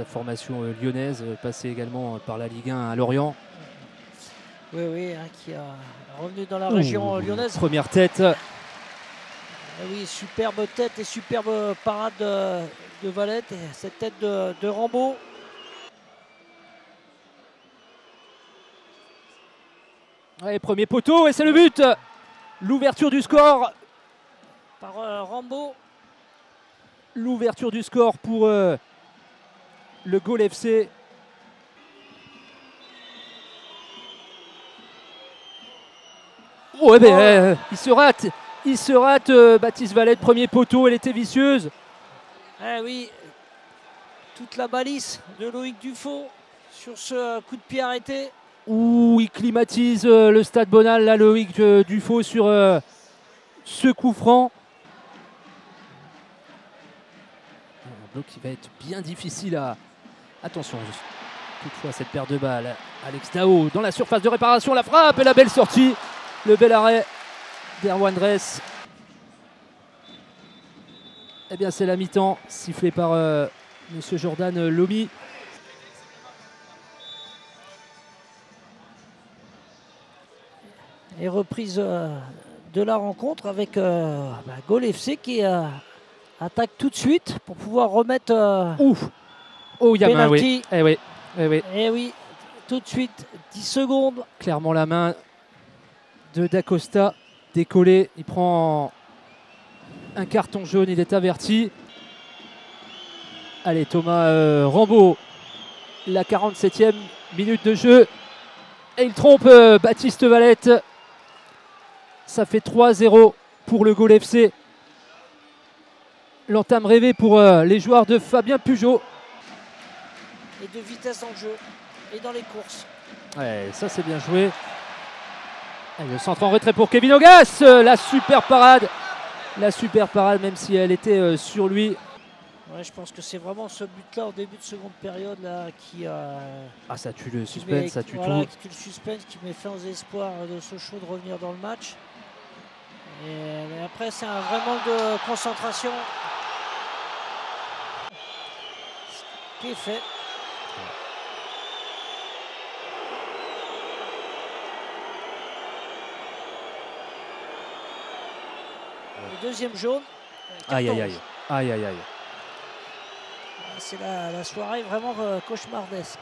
sa formation euh, lyonnaise, euh, passé également euh, par la Ligue 1 à Lorient. Oui, oui, hein, qui a revenu dans la région Ouh, lyonnaise. Première tête. Ah oui, superbe tête et superbe parade de, de Valette. Et cette tête de, de Rambaud. Premier poteau et c'est le but. L'ouverture du score. par euh, Rambaud. L'ouverture du score pour euh, le Gaulle FC. Ouais, ben, Oh. euh, il se rate. Il se rate, euh, Baptiste Valette, premier poteau, elle était vicieuse. Eh oui, toute la balise de Loïc Dufaux sur ce coup de pied arrêté. Ouh, il climatise euh, le stade Bonal, là, Loïc euh, Dufaux sur euh, ce coup franc. Un bloc qui va être bien difficile à. Attention, toutefois, cette paire de balles. Alex Dao dans la surface de réparation, la frappe et la belle sortie. Le bel arrêt d'Erwan Dress. Eh bien, c'est la mi-temps, sifflé par euh, Monsieur Jordan Lomi. Et reprise euh, de la rencontre avec euh, bah, FC qui euh, attaque tout de suite pour pouvoir remettre euh, Ouf Oh, il y a main, oui. Eh oui, eh oui. Eh oui, tout de suite, 10 secondes. clairement la main de Dacosta décollé. Il prend un carton jaune, il est averti. Allez, Thomas euh, Rambaud, la 47e minute de jeu. Et il trompe euh, Baptiste Valette. Ça fait 3-0 pour le Gaulle FC. L'entame rêvée pour euh, les joueurs de Fabien Pujot. Et de vitesse dans le jeu et dans les courses. Ouais, ça c'est bien joué. Et le centre en retrait pour Kevin Ogas. Euh, La super parade. La super parade, même si elle était euh, sur lui. Ouais, je pense que c'est vraiment ce but-là au début de seconde période là, qui, euh, Ah, ça tue le suspense, met- ça tue voilà, tout. qui tue le suspense, qui met fin aux espoirs de Sochaux de revenir dans le match. Et, mais après, c'est un vrai manque de concentration. Ce qui est fait. Le deuxième jaune. euh, Aïe, aïe, aïe. Aïe, aïe, aïe. C'est la, la soirée vraiment euh, cauchemardesque.